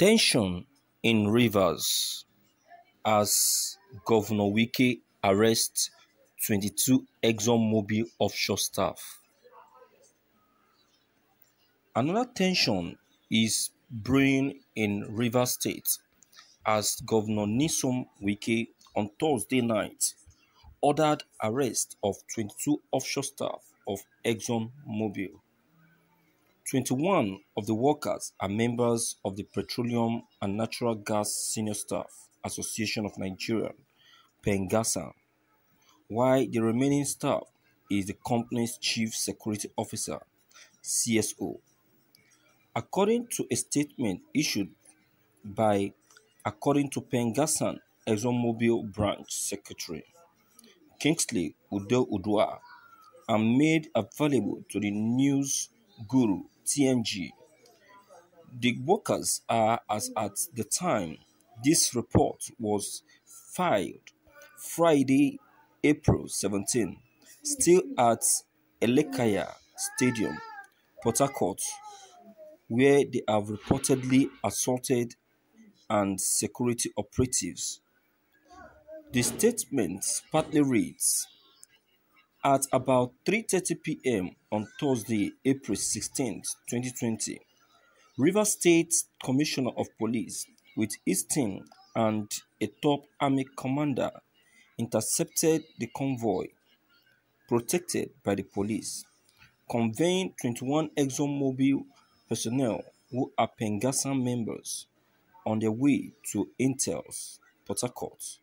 Tension in Rivers as Governor Wike arrests 22 ExxonMobil offshore staff. Another tension is brewing in Rivers State as Governor Nyesom Wike on Thursday night ordered arrest of 22 offshore staff of ExxonMobil. 21 of the workers are members of the Petroleum and Natural Gas Senior Staff Association of Nigeria (PENGASSAN), while the remaining staff is the company's chief security officer (CSO). According to a statement issued by according to PENGASSAN ExxonMobil branch secretary Kingsley Udo-Udua and made available to the news guru TNG. The workers are, as at the time this report was filed, Friday, April 17, still at Elekahia Stadium, Port Harcourt, where they have reportedly assaulted and security operatives. The statement partly reads At about 3:30 p.m. on Thursday, April 16, 2020, Rivers State Commissioner of Police, with his team and a top army commander, intercepted the convoy, protected by the police, conveying 21 ExxonMobil personnel who are PENGASSAN members on their way to Intel's Port Harcourt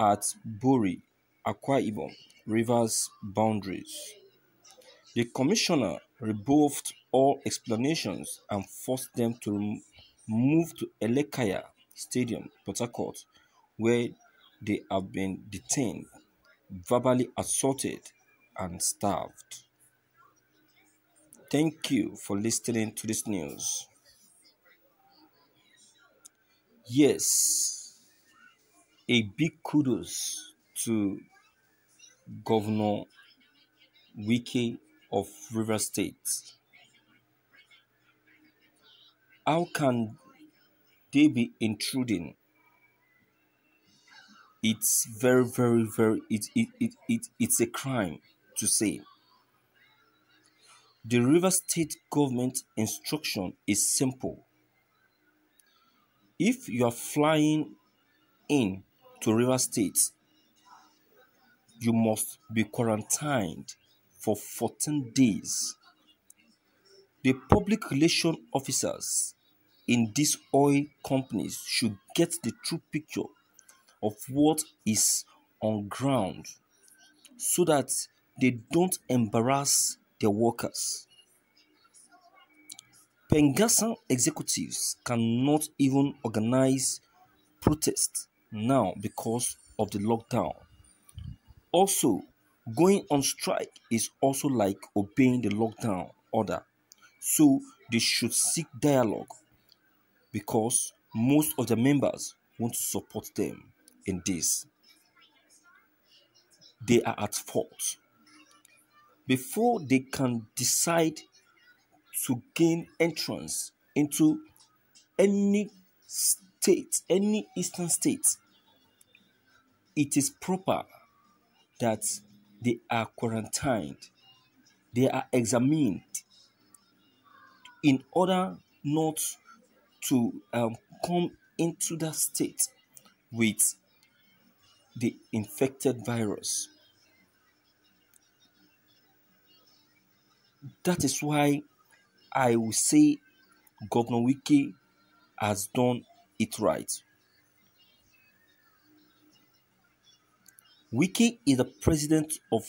at Bori, Akwa Ibom Rivers boundaries. The commissioner rebuffed all explanations and forced them to move to Elekahia Stadium, Port Harcourt, where they have been detained, verbally assaulted, and starved. Thank you for listening to this news. Yes, a big kudos to Governor Wike of River State. How can they be intruding? It's very, very, very, it, it, it, it, it's a crime to say. The River State government instruction is simple. If you are flying in to River State, you must be quarantined for 14 days. The public relation officers in these oil companies should get the true picture of what is on ground so that they don't embarrass their workers. PENGASSAN executives cannot even organize protests now because of the lockdown. Also, going on strike is also like obeying the lockdown order. So they should seek dialogue because most of the members want to support them in this. They are at fault. Before they can decide to gain entrance into any state, any eastern state, it is proper that they are quarantined, they are examined in order not to um, come into that state with the infected virus. That is why I will say Governor Wike has done it right. Wike is the president of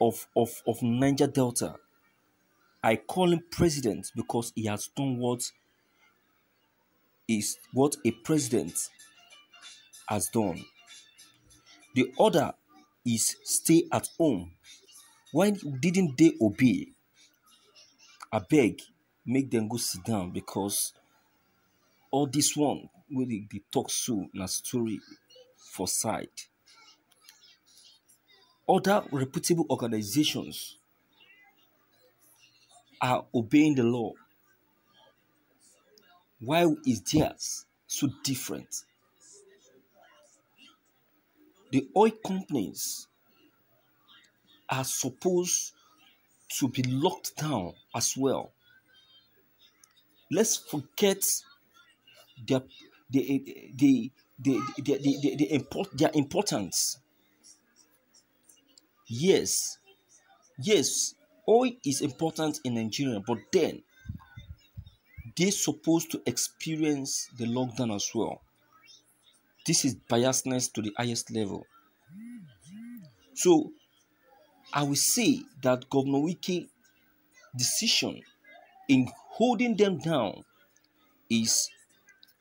of of of Niger Delta. I call him president because he has done what is what a president has done. The other is stay at home. Why didn't they obey? I beg, make them go sit down because all this one will they talk so na story for side. Other reputable organizations are obeying the law. Why is theirs so different? The oil companies are supposed to be locked down as well. Let's forget their the the the the, the, the, the import, their importance. Yes, yes, oil is important in Nigeria, but then they're supposed to experience the lockdown as well. This is biasness to the highest level. So I will say that Governor Wike decision in holding them down is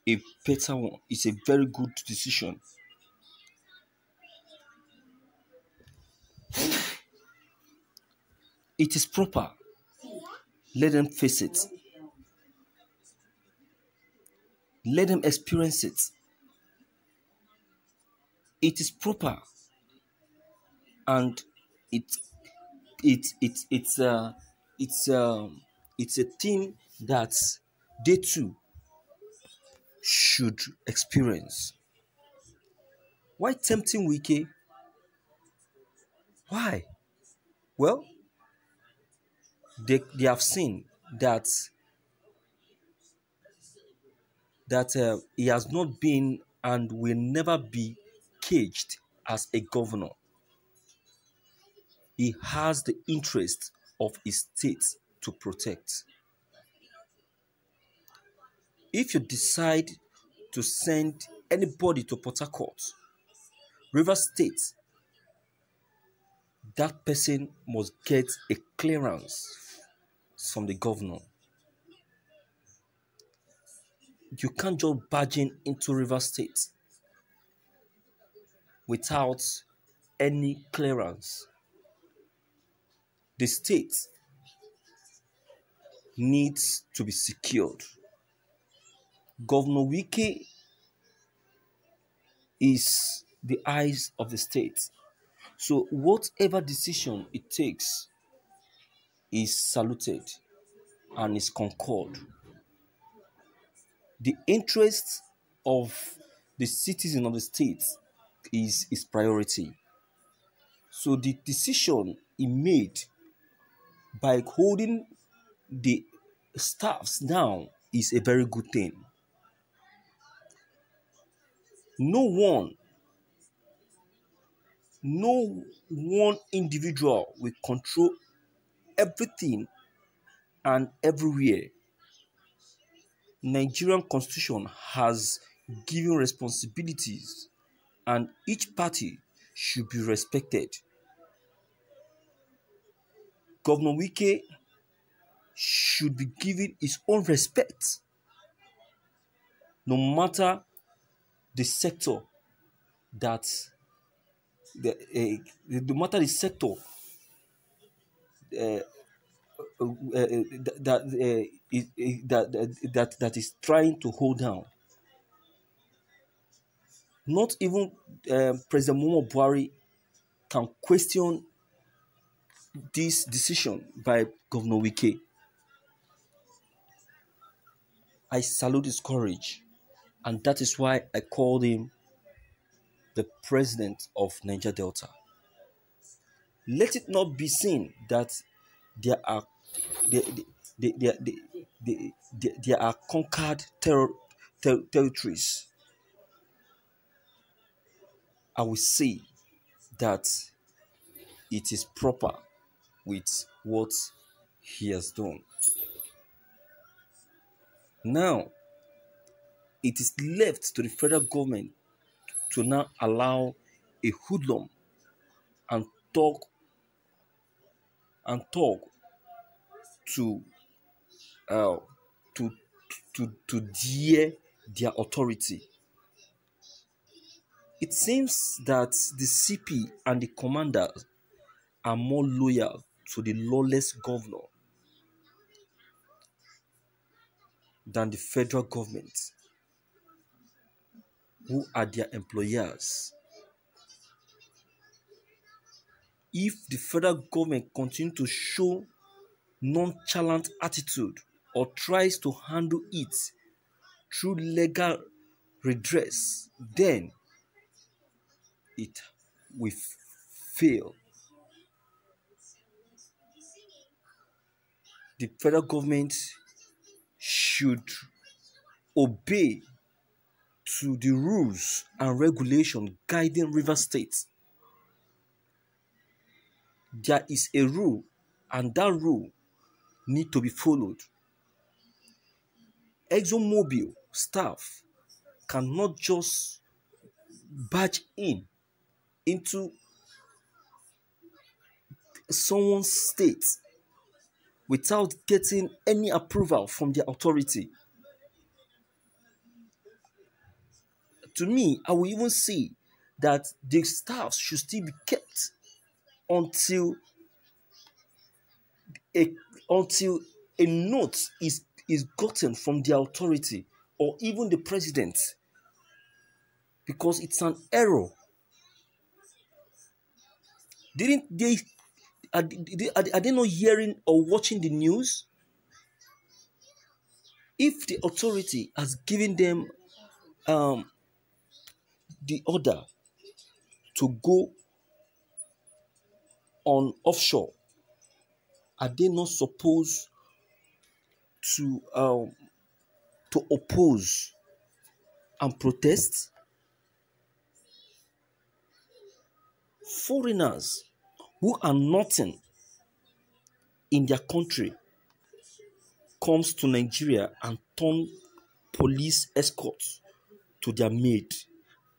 a better one. It's a very good decision. It is proper. Let them face it. Let them experience it. It is proper. And it it it it's uh it's um it's a thing that they too should experience. Why tempting Wike? Why? Well, they, they have seen that that uh, he has not been and will never be caged as a governor. He has the interest of his state to protect. If you decide to send anybody to Port Harcourt, River State, that person must get a clearance from the governor. You can't just barge in into River State without any clearance. The state needs to be secured. Governor Wike is the eyes of the state. So, whatever decision it takes is saluted and is concord. The interest of the citizen of the state is his priority. So, the decision he made by holding the staffs down is a very good thing. No one, no one individual will control everything and everywhere. Nigerian constitution has given responsibilities and each party should be respected. Governor Wike should be given his own respect no matter the sector that the uh, no matter the sector that, uh, that, that that is trying to hold down. Not even um, President Muhammadu Buhari can question this decision by Governor Wike. I salute his courage, and that is why I called him the president of Niger Delta. Let it not be seen that there are there, there, there, there, there, there are conquered ter- ter- territories. I will say that it is proper with what he has done. Now, it is left to the federal government to now allow a hoodlum and talk and talk to uh, to to to dare their authority. It seems that the CP and the commanders are more loyal to the lawless governor than the federal government, who are their employers. If the federal government continue to show nonchalant attitude or tries to handle it through legal redress, then it will fail. The federal government should obey to the rules and regulation guiding river states. There is a rule, and that rule need to be followed. ExxonMobil staff cannot just barge in into someone's state without getting any approval from the authority. To me, I will even say that the staff should still be kept until a until a note is is gotten from the authority or even the president because it's an error. Didn't they are, they are they not hearing or watching the news? If the authority has given them um, the order to go on offshore, are they not supposed to um, to oppose and protest? Foreigners who are nothing in their country comes to Nigeria and turn police escorts to their maid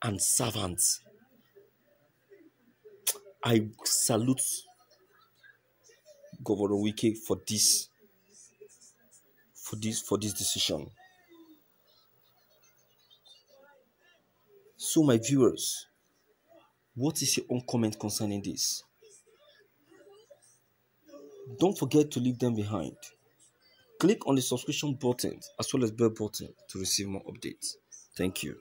and servants. I salute Governor Wike for this for this for this decision. So my viewers, what is your own comment concerning this? Don't forget to leave them behind. Click on the subscription button as well as bell button to receive more updates. Thank you.